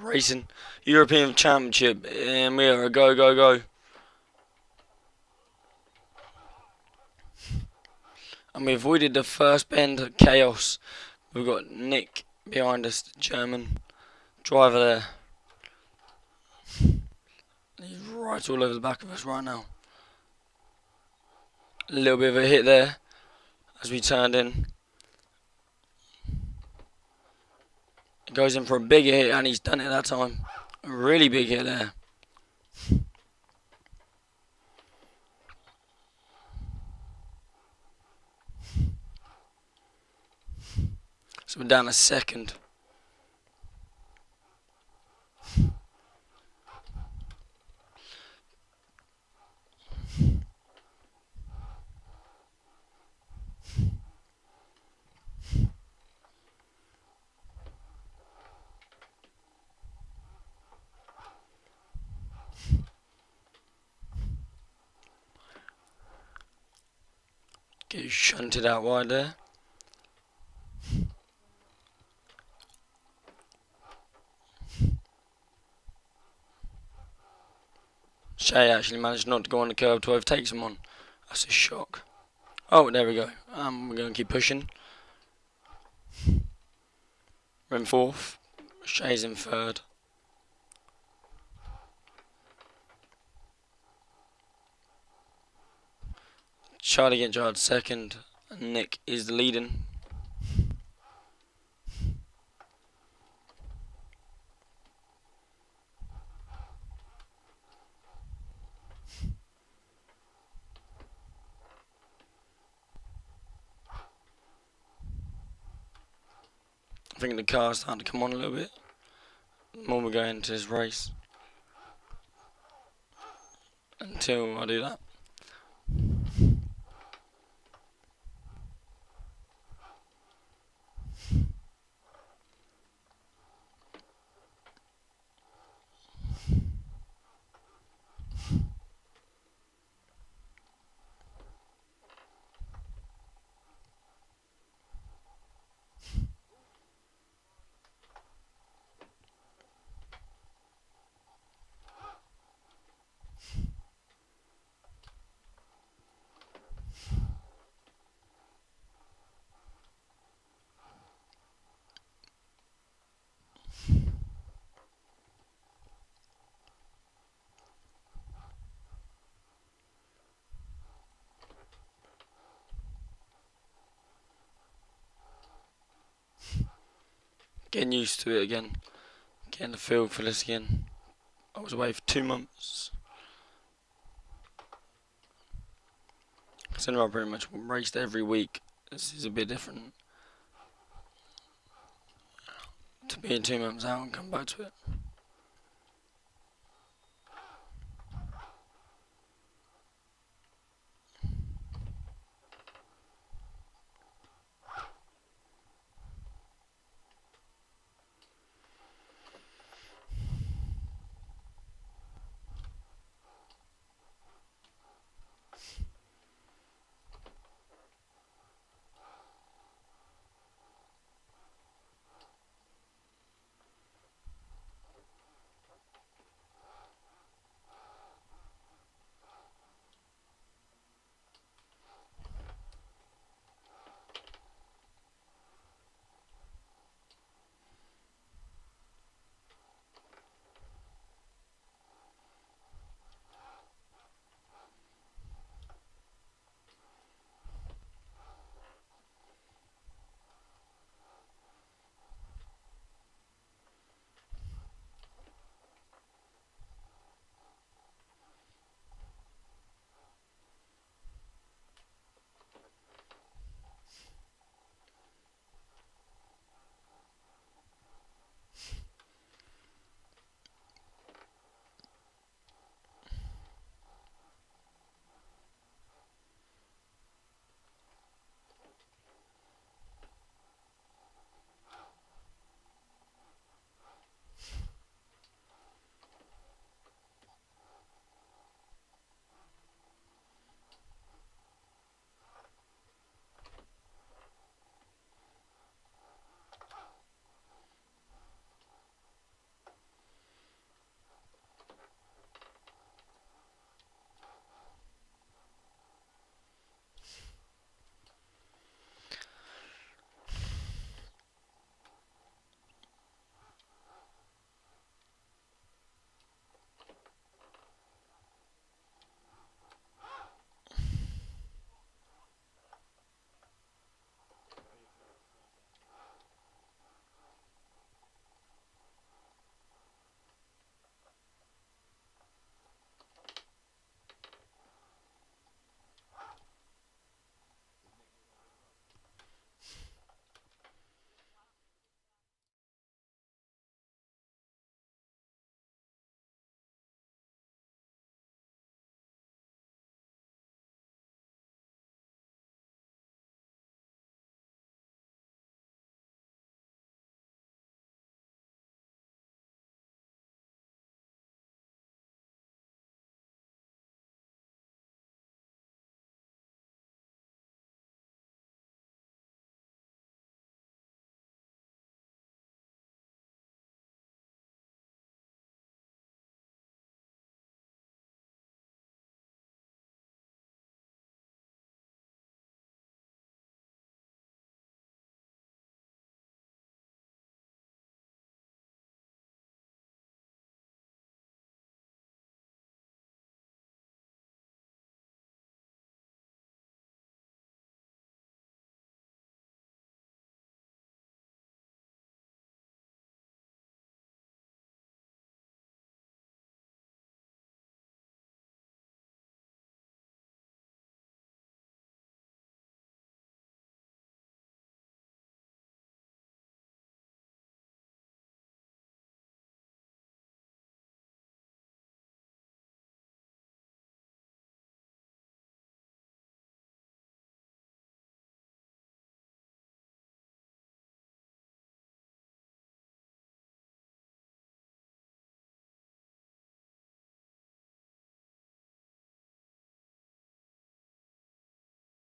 Racing European Championship, and we are a go, go, go. And we avoided the first bend of chaos. We've got Nick behind us, the German driver there. He's right all over the back of us right now. A little bit of a hit there as we turned in. Goes in for a big hit and he's done it that time. A really big hit there. So we're down a second. Get shunted out wide there. Shay actually managed not to go on the curb to overtake someone. That's a shock. Oh, there we go. Um, we're going to keep pushing. We're in fourth. Shay's in third. Charlie Gerard second. Nick is the leading. I think the car's starting to come on a little bit. The more we go into this race. Until I do that. Getting used to it again. Getting the feel for this again. I was away for two months. So I pretty much raced every week. This is a bit different. To being two months out and come back to it.